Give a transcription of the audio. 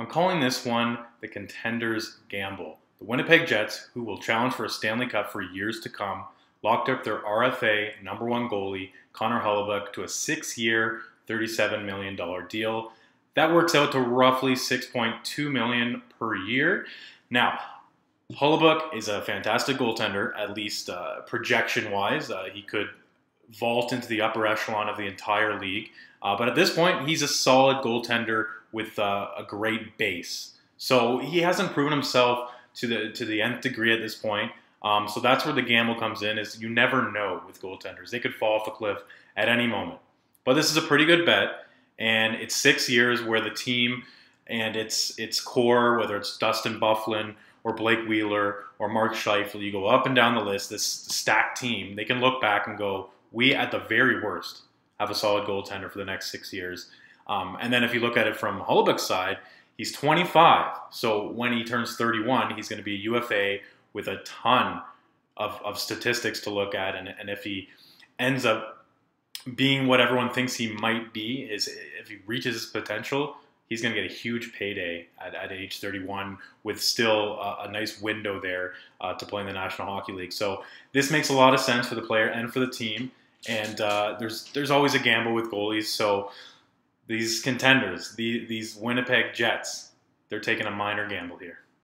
I'm calling this one the Contenders Gamble. The Winnipeg Jets, who will challenge for a Stanley Cup for years to come, locked up their RFA number one goalie, Connor Hellebuyck, to a six year, $37 million deal. That works out to roughly 6.2 million per year. Now, Hellebuyck is a fantastic goaltender, at least uh, projection wise. Uh, he could vault into the upper echelon of the entire league. Uh, but at this point, he's a solid goaltender with uh, a great base. So he hasn't proven himself to the to the nth degree at this point. Um, so that's where the gamble comes in. Is you never know with goaltenders; they could fall off a cliff at any moment. But this is a pretty good bet, and it's six years where the team and its its core, whether it's Dustin Byfuglien or Blake Wheeler or Mark Scheifele, you go up and down the list. This stacked team, they can look back and go, we at the very worst have a solid goaltender for the next six years. Um, and then if you look at it from Hellebuyck's side, he's 25. So when he turns 31, he's going to be a UFA with a ton of, of statistics to look at. And, and if he ends up being what everyone thinks he might be, is if he reaches his potential, he's going to get a huge payday at, at age 31 with still a, a nice window there uh, to play in the National Hockey League. So this makes a lot of sense for the player and for the team. And uh, there's there's always a gamble with goalies. So these contenders, the, these Winnipeg Jets, they're taking a minor gamble here.